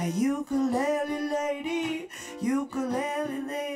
Hey, ukulele lady, ukulele lady.